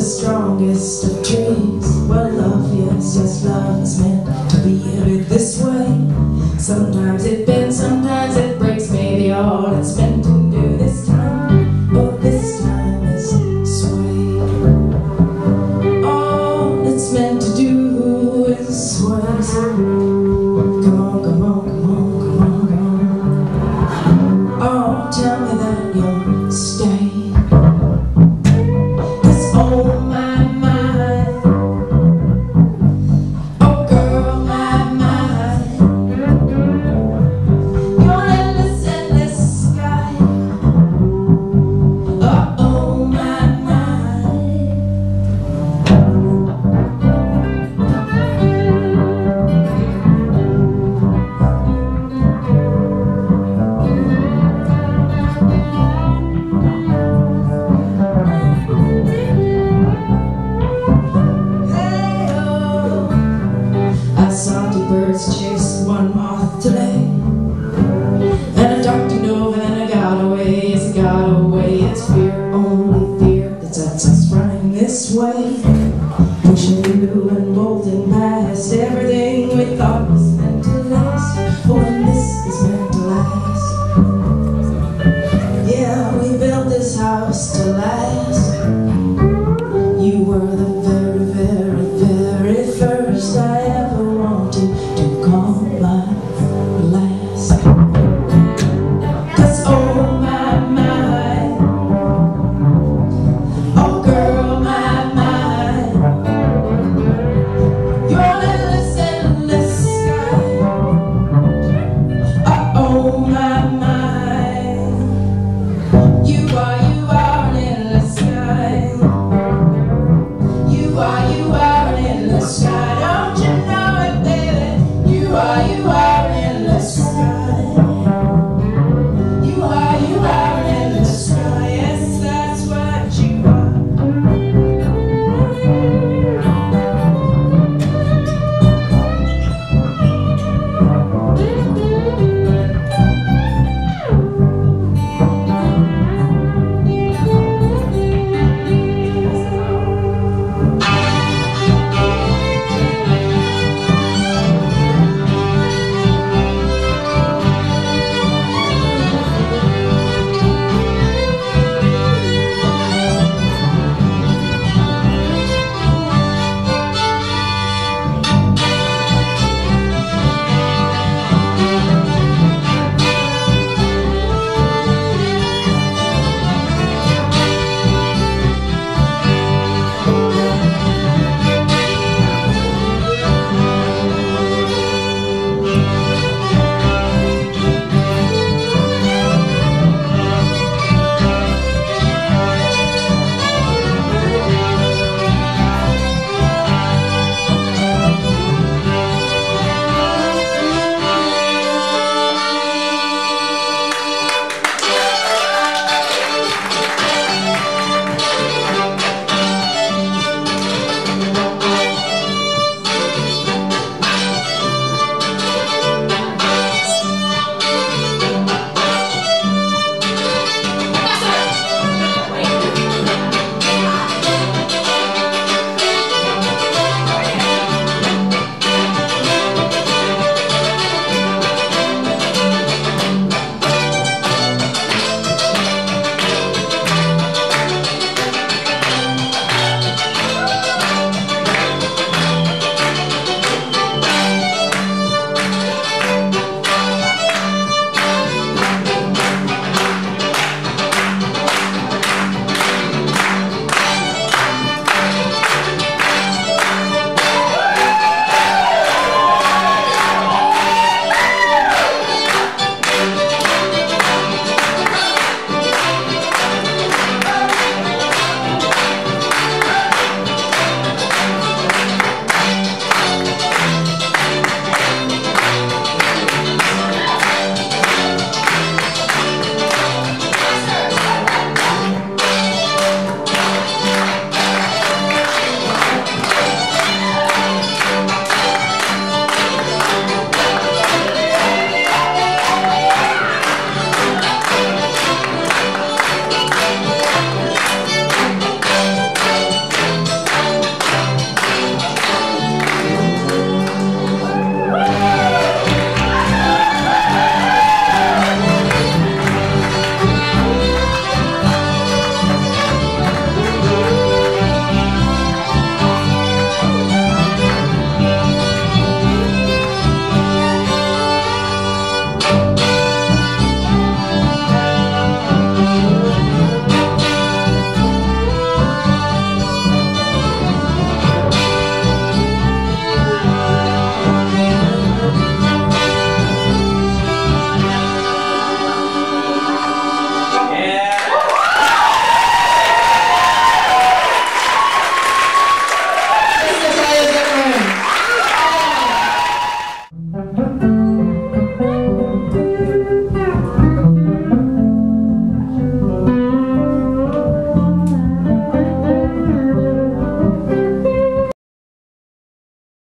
the strongest of dreams Well, love, yes, yes, love is meant to be a bit this way. Sometimes it bends, sometimes it breaks Maybe all it's meant